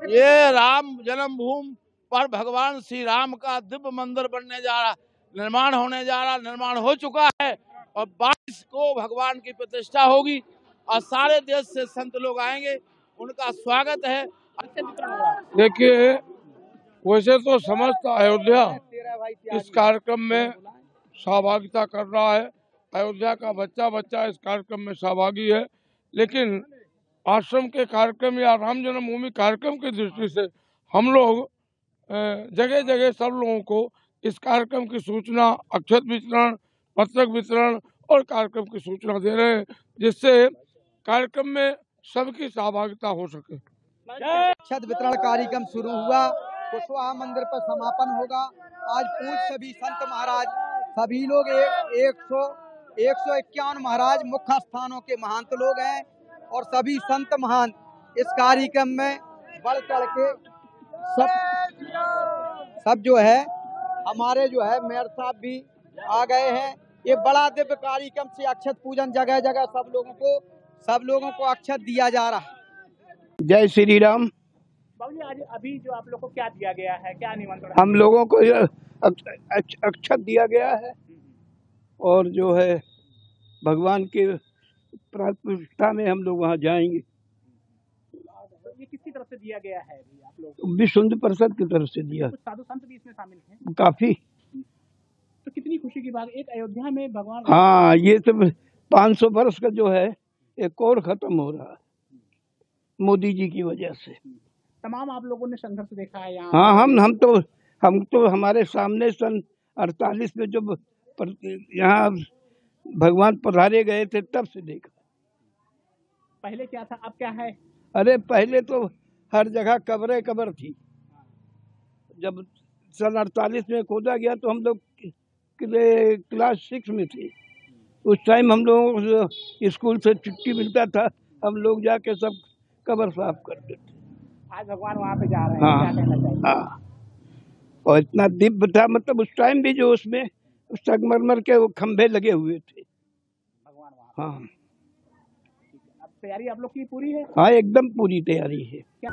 ये राम जन्मभूमि पर भगवान श्री राम का दिव्य मंदिर बनने जा रहा, निर्माण होने जा रहा, निर्माण हो चुका है और बाईस को भगवान की प्रतिष्ठा होगी और सारे देश से संत लोग आएँगे, उनका स्वागत है। देखिए, वैसे तो समस्त अयोध्या इस कार्यक्रम में सहभागिता कर रहा है। अयोध्या का बच्चा बच्चा इस कार्यक्रम में सहभागी है, लेकिन आश्रम के कार्यक्रम या राम जन्मभूमि कार्यक्रम की दृष्टि से हम लोग जगह जगह सब लोगों को इस कार्यक्रम की सूचना, अक्षत वितरण, पत्रक वितरण और कार्यक्रम की सूचना दे रहे हैं, जिससे कार्यक्रम में सबकी सहभागिता हो सके। अक्षत वितरण कार्यक्रम शुरू हुआ, कुशवाहा मंदिर पर समापन होगा। आज पूज सभी संत महाराज, सभी लोग एक सौ एक सौ इक्यावन महाराज मुख्य स्थानों के महंत लोग हैं। और सभी संत महान इस कार्यक्रम में बढ़ चढ़ के सब सब जो है हमारे जो है मेयर साहब भी आ गए हैं। ये बड़ा दिव्य कार्यक्रम से अक्षत पूजन जगह जगह सब लोगों को सब लोगों को अक्षत दिया जा रहा है। जय श्री राम। बाबूजी आज अभी जो आप लोग को क्या दिया गया है क्या निमंत्रण? हम लोगों को अक्षत दिया गया है। और जो है भगवान के प्राथमिकता में हम लोग वहाँ जाएँगे। ये किसकी तरफ़ से दिया गया है आप लोग विश्व हिंदू परिषद की तरफ़ से दिया। साधु संत भी इसमें शामिल हैं? काफ़ी। तो कितनी खुशी की बात एक अयोध्या में भगवान हाँ ये सब तो 500 वर्ष का जो है एक और खत्म हो रहा है मोदी जी की वजह से। तमाम आप लोगों ने संघर्ष देखा है यहाँ। हाँ हम हम तो हम तो हमारे सामने सन अड़तालीस में जब यहाँ भगवान पधारे गए थे तब से देखा पहले क्या था? अब क्या है? अरे पहले तो हर जगह कब्रें कब्र थी। जब सन अड़तालीस में खोदा गया तो हम लोग क्लास सिक्स में थे। उस टाइम हम लोगों को स्कूल से छुट्टी मिलता था हम लोग जाके सब कब्र साफ़ करते थे आज भगवान वहाँ पे जा रहे हैं हाँ। हाँ। और इतना दिव्य था मतलब उस टाइम भी जो उसमें संगमरमर के वो खंभे लगे हुए थे। भगवान हाँ। तैयारी आप लोग की पूरी है? हाँ एकदम पूरी तैयारी है। क्या